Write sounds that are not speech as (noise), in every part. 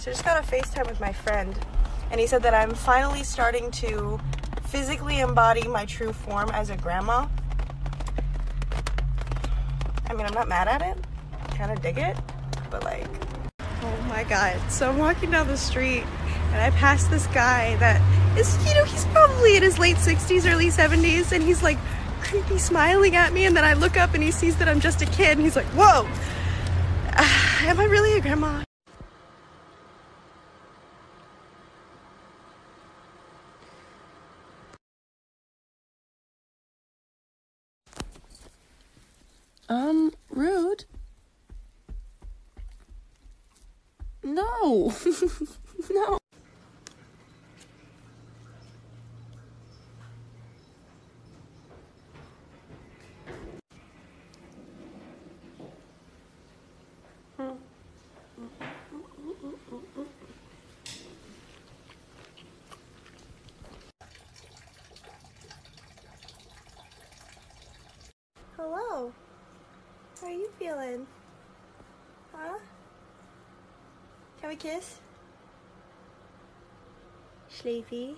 So I just got a FaceTime with my friend, and he said that I'm finally starting to physically embody my true form as a grandma. I mean, I'm not mad at it. Kind of dig it, but like, oh my god. So I'm walking down the street, and I pass this guy that is, you know, he's probably in his late 60s, early 70s, and he's like creepy smiling at me, and then I look up and he sees that I'm just a kid, and he's like, whoa, ah, am I really a grandma? Um, rude. No. (laughs) no. How are you feeling? Huh? Can we kiss? Sleepy.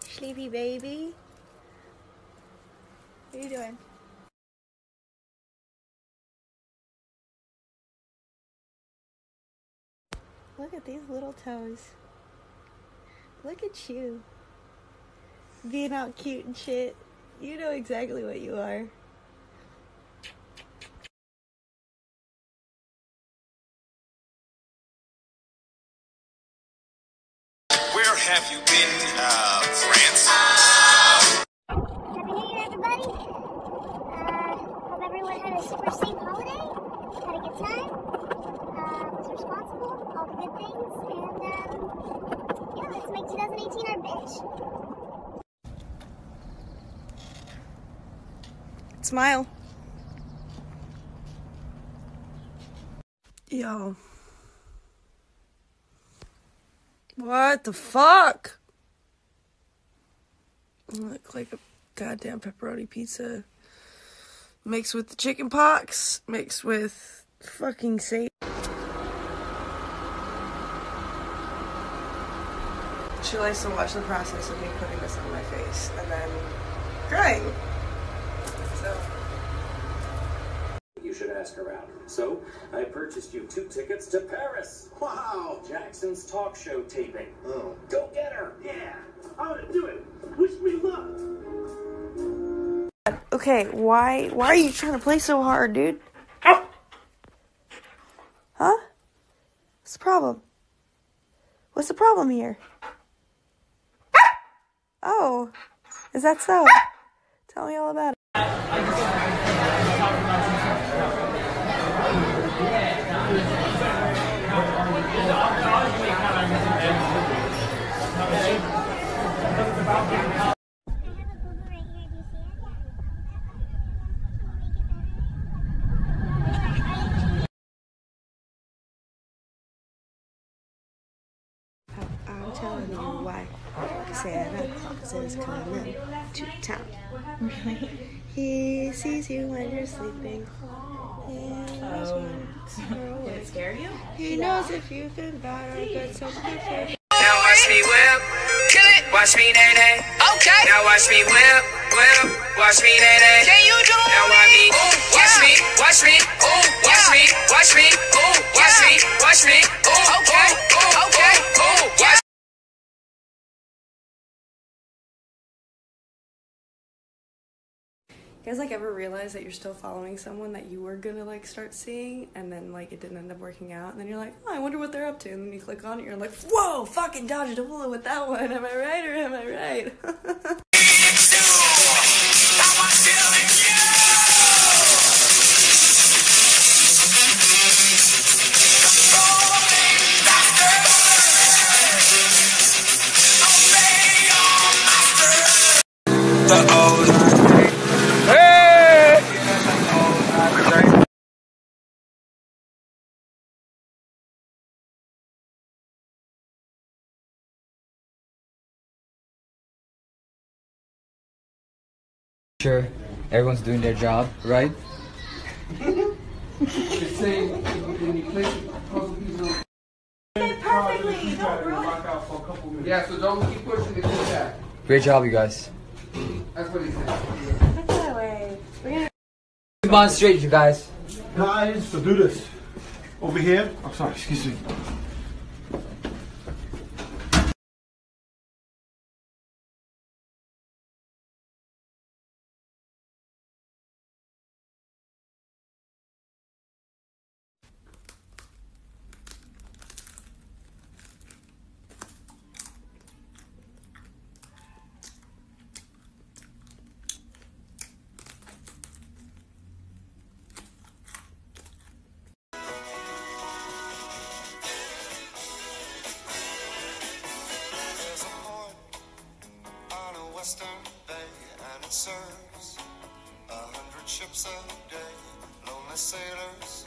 Sleepy baby. What are you doing? Look at these little toes. Look at you. Being out cute and shit. You know exactly what you are. 2018. Smile. Yo. What the fuck? Look like a goddamn pepperoni pizza mixed with the chicken pox, mixed with fucking sage. She likes to watch the process of me putting this on my face and then crying. So. You should ask around. So, I purchased you two tickets to Paris. Wow! Jackson's talk show taping. Oh. Go get her! Yeah! I'm gonna do it! Wish me luck! Okay, why why are you trying to play so hard, dude? Huh? What's the problem? What's the problem here? Oh, is that so? Tell me all about it. I'm telling you why Santa Claus is coming to town. Really? He sees you when you're sleeping. Oh, (laughs) Did it scare you? He knows if you've been bad or good, so perfect. Now watch me whip, kill it. Watch me nay nay. Okay. Now watch me whip, whip. Watch me nay nay. Can you do it? now watch me, ooh, watch me, watch me, ooh, watch me, watch me, ooh, watch me, watch me, ooh, okay, okay, ooh, watch. Guys like ever realize that you're still following someone that you were gonna like start seeing and then like it didn't end up working out and then you're like, oh, I wonder what they're up to and then you click on it, you're like, whoa, fucking dodged a bullet with that one. Am I right or am I right? (laughs) Sure, everyone's doing their job, right? Perfect. Yeah, so don't keep pushing the kid back. Great job, you guys. That's what he said. Look that way. We're gonna Keep on straight, you guys. Guys, so do this. Over here. I'm sorry, excuse me. Western bay, and it serves a hundred ships a day. Lonely sailors.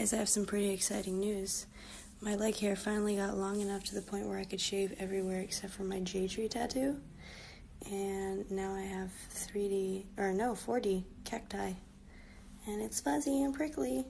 Guys, I have some pretty exciting news. My leg hair finally got long enough to the point where I could shave everywhere except for my J tree tattoo. And now I have 3D, or no, 4D cacti. And it's fuzzy and prickly.